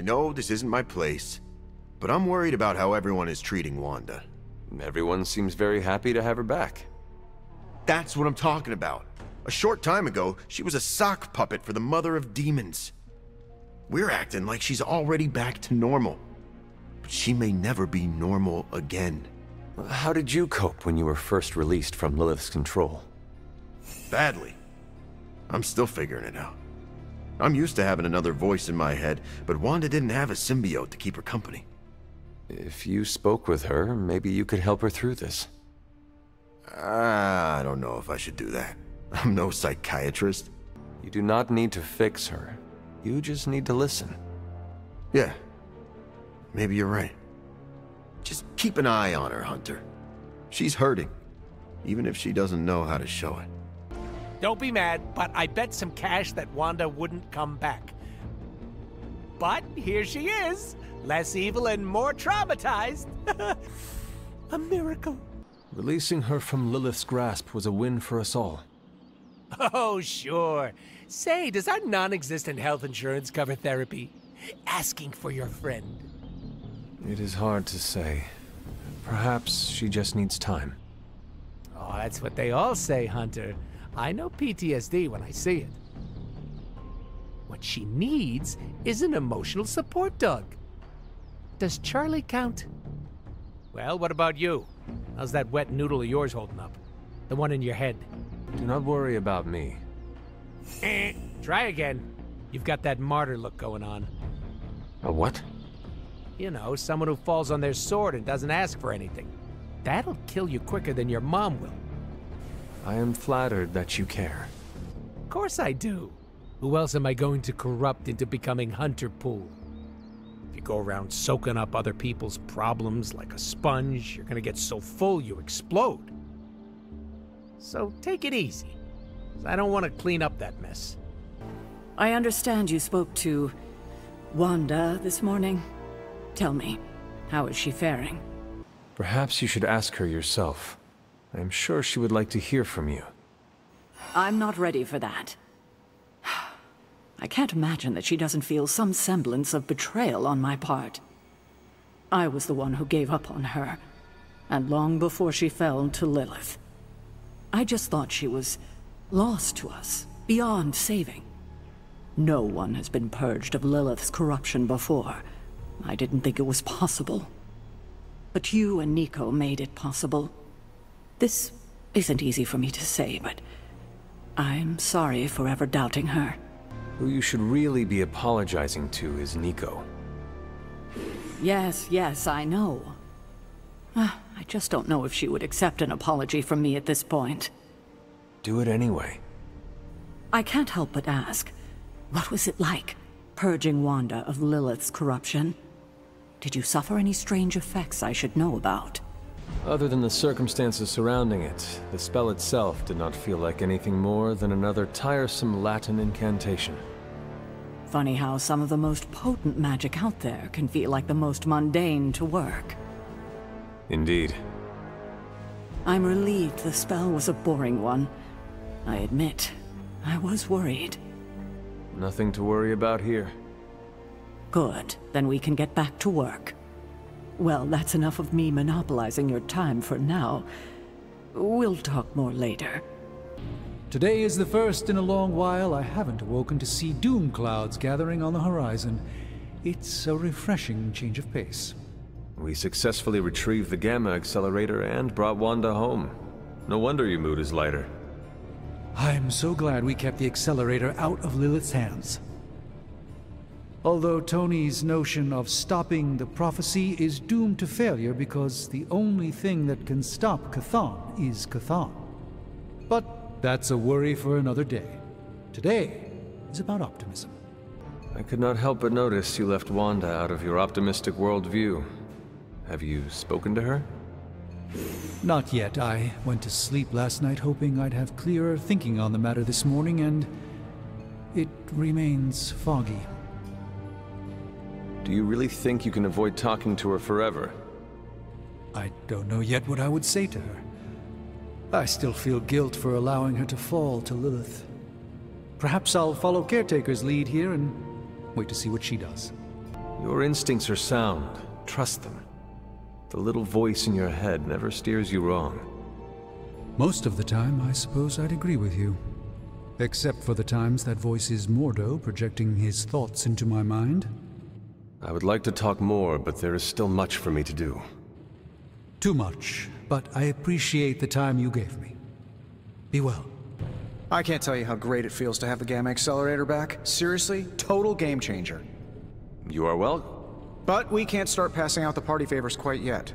I know this isn't my place, but I'm worried about how everyone is treating Wanda. Everyone seems very happy to have her back. That's what I'm talking about. A short time ago, she was a sock puppet for the Mother of Demons. We're acting like she's already back to normal. But she may never be normal again. How did you cope when you were first released from Lilith's control? Badly. I'm still figuring it out. I'm used to having another voice in my head, but Wanda didn't have a symbiote to keep her company. If you spoke with her, maybe you could help her through this. Ah, I don't know if I should do that. I'm no psychiatrist. You do not need to fix her. You just need to listen. Yeah. Maybe you're right. Just keep an eye on her, Hunter. She's hurting, even if she doesn't know how to show it. Don't be mad, but I bet some cash that Wanda wouldn't come back. But here she is, less evil and more traumatized. a miracle. Releasing her from Lilith's grasp was a win for us all. Oh, sure. Say, does our non existent health insurance cover therapy? Asking for your friend. It is hard to say. Perhaps she just needs time. Oh, that's what they all say, Hunter. I know PTSD when I see it. What she needs is an emotional support dog. Does Charlie count? Well, what about you? How's that wet noodle of yours holding up? The one in your head. Do not worry about me. Eh, try again. You've got that martyr look going on. A what? You know, someone who falls on their sword and doesn't ask for anything. That'll kill you quicker than your mom will. I am flattered that you care. Of course I do. Who else am I going to corrupt into becoming Hunter Pool? If you go around soaking up other people's problems like a sponge, you're gonna get so full you explode. So take it easy. I don't want to clean up that mess. I understand you spoke to Wanda this morning. Tell me, how is she faring? Perhaps you should ask her yourself. I am sure she would like to hear from you. I'm not ready for that. I can't imagine that she doesn't feel some semblance of betrayal on my part. I was the one who gave up on her, and long before she fell to Lilith. I just thought she was lost to us, beyond saving. No one has been purged of Lilith's corruption before. I didn't think it was possible. But you and Nico made it possible. This isn't easy for me to say, but I'm sorry for ever doubting her. Who you should really be apologizing to is Nico. Yes, yes, I know. Ah, I just don't know if she would accept an apology from me at this point. Do it anyway. I can't help but ask, what was it like, purging Wanda of Lilith's corruption? Did you suffer any strange effects I should know about? Other than the circumstances surrounding it, the spell itself did not feel like anything more than another tiresome Latin incantation. Funny how some of the most potent magic out there can feel like the most mundane to work. Indeed. I'm relieved the spell was a boring one. I admit, I was worried. Nothing to worry about here. Good, then we can get back to work. Well, that's enough of me monopolizing your time for now. We'll talk more later. Today is the first in a long while I haven't awoken to see doom clouds gathering on the horizon. It's a refreshing change of pace. We successfully retrieved the Gamma Accelerator and brought Wanda home. No wonder your mood is lighter. I'm so glad we kept the accelerator out of Lilith's hands. Although Tony's notion of stopping the prophecy is doomed to failure because the only thing that can stop Chthon is Chthon. But that's a worry for another day. Today is about optimism. I could not help but notice you left Wanda out of your optimistic worldview. Have you spoken to her? Not yet. I went to sleep last night hoping I'd have clearer thinking on the matter this morning, and it remains foggy. Do you really think you can avoid talking to her forever? I don't know yet what I would say to her. I still feel guilt for allowing her to fall to Lilith. Perhaps I'll follow Caretaker's lead here and wait to see what she does. Your instincts are sound. Trust them. The little voice in your head never steers you wrong. Most of the time, I suppose I'd agree with you. Except for the times that voice is Mordo projecting his thoughts into my mind. I would like to talk more, but there is still much for me to do. Too much, but I appreciate the time you gave me. Be well. I can't tell you how great it feels to have the Gamma Accelerator back. Seriously, total game changer. You are well? But we can't start passing out the party favors quite yet.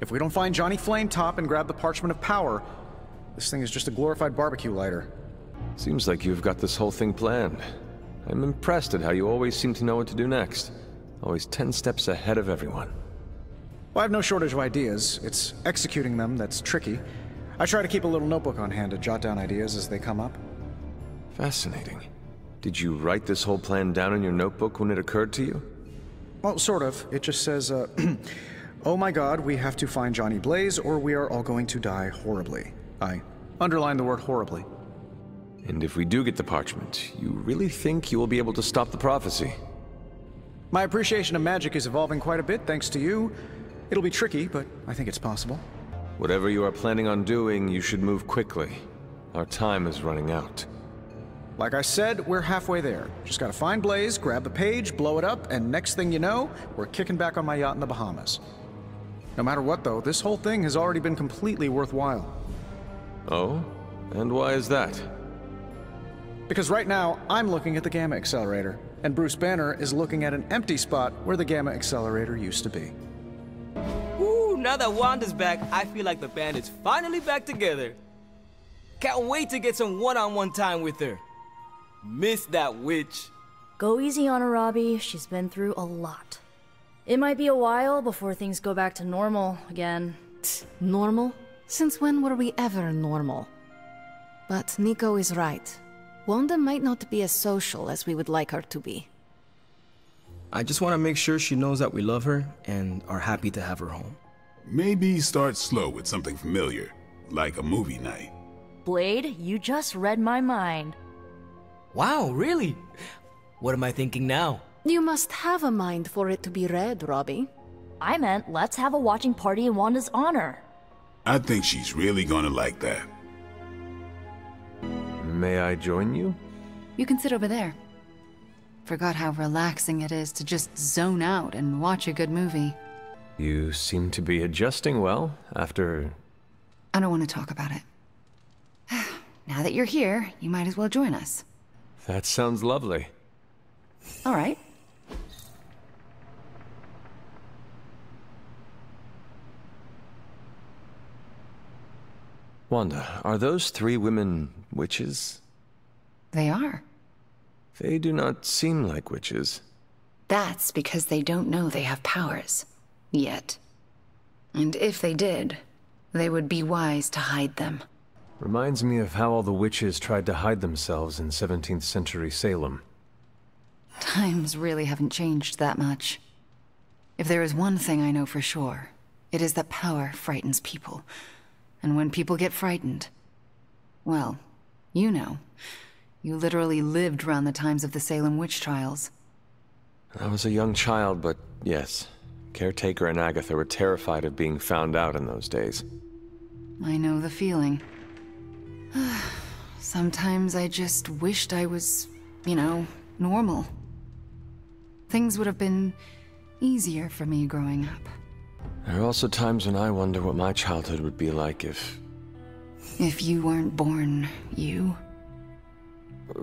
If we don't find Johnny Flametop and grab the Parchment of Power, this thing is just a glorified barbecue lighter. Seems like you've got this whole thing planned. I'm impressed at how you always seem to know what to do next. Always ten steps ahead of everyone. Well, I have no shortage of ideas. It's executing them that's tricky. I try to keep a little notebook on hand to jot down ideas as they come up. Fascinating. Did you write this whole plan down in your notebook when it occurred to you? Well, sort of. It just says, uh, Oh my god, we have to find Johnny Blaze or we are all going to die horribly. I underline the word horribly. And if we do get the parchment, you really think you will be able to stop the prophecy? My appreciation of magic is evolving quite a bit thanks to you. It'll be tricky, but I think it's possible. Whatever you are planning on doing, you should move quickly. Our time is running out. Like I said, we're halfway there. Just gotta find Blaze, grab the page, blow it up, and next thing you know, we're kicking back on my yacht in the Bahamas. No matter what, though, this whole thing has already been completely worthwhile. Oh? And why is that? Because right now, I'm looking at the Gamma Accelerator, and Bruce Banner is looking at an empty spot where the Gamma Accelerator used to be. Ooh, now that Wanda's back, I feel like the band is finally back together. Can't wait to get some one-on-one time with her. Miss that witch. Go easy on her, Robbie. She's been through a lot. It might be a while before things go back to normal again. Normal? Since when were we ever normal? But Nico is right. Wanda might not be as social as we would like her to be. I just want to make sure she knows that we love her and are happy to have her home. Maybe start slow with something familiar, like a movie night. Blade, you just read my mind. Wow, really? What am I thinking now? You must have a mind for it to be read, Robbie. I meant let's have a watching party in Wanda's honor. I think she's really gonna like that. May I join you? You can sit over there. Forgot how relaxing it is to just zone out and watch a good movie. You seem to be adjusting well after. I don't want to talk about it. now that you're here, you might as well join us. That sounds lovely. All right. Wanda, are those three women witches? They are. They do not seem like witches. That's because they don't know they have powers. Yet. And if they did, they would be wise to hide them. Reminds me of how all the witches tried to hide themselves in 17th century Salem. Times really haven't changed that much. If there is one thing I know for sure, it is that power frightens people. And when people get frightened, well, you know. You literally lived around the times of the Salem witch trials. I was a young child, but yes. Caretaker and Agatha were terrified of being found out in those days. I know the feeling. Sometimes I just wished I was, you know, normal. Things would have been easier for me growing up. There are also times when I wonder what my childhood would be like if... If you weren't born you?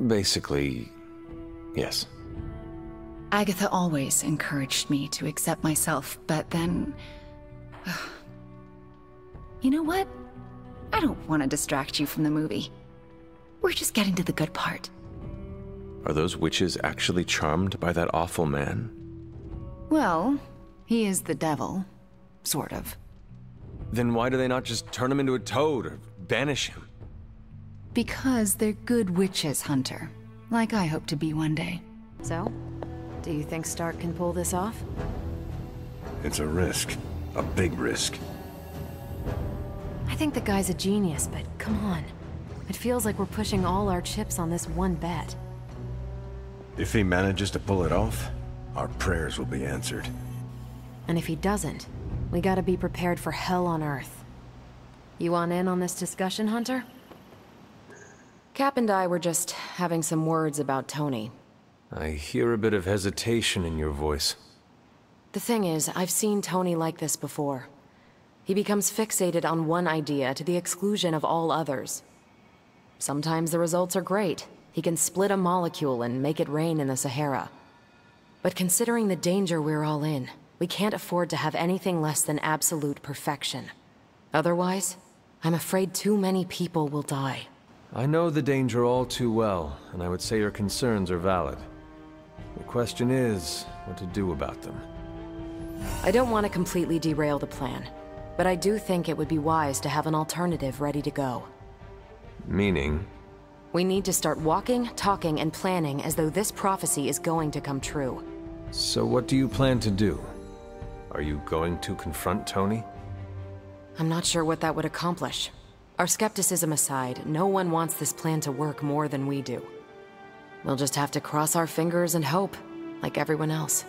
Basically, yes. Agatha always encouraged me to accept myself, but then... you know what? I don't want to distract you from the movie. We're just getting to the good part. Are those witches actually charmed by that awful man? Well, he is the devil. Sort of. Then why do they not just turn him into a toad or banish him? Because they're good witches, Hunter. Like I hope to be one day. So? Do you think Stark can pull this off? It's a risk. A big risk. I think the guy's a genius, but come on. It feels like we're pushing all our chips on this one bet. If he manages to pull it off, our prayers will be answered. And if he doesn't, we gotta be prepared for hell on Earth. You want in on this discussion, Hunter? Cap and I were just having some words about Tony. I hear a bit of hesitation in your voice. The thing is, I've seen Tony like this before. He becomes fixated on one idea to the exclusion of all others. Sometimes the results are great. He can split a molecule and make it rain in the Sahara. But considering the danger we're all in, we can't afford to have anything less than absolute perfection. Otherwise, I'm afraid too many people will die. I know the danger all too well, and I would say your concerns are valid. The question is, what to do about them. I don't want to completely derail the plan, but I do think it would be wise to have an alternative ready to go. Meaning? We need to start walking, talking, and planning as though this prophecy is going to come true. So what do you plan to do? Are you going to confront Tony? I'm not sure what that would accomplish. Our skepticism aside, no one wants this plan to work more than we do. We'll just have to cross our fingers and hope, like everyone else.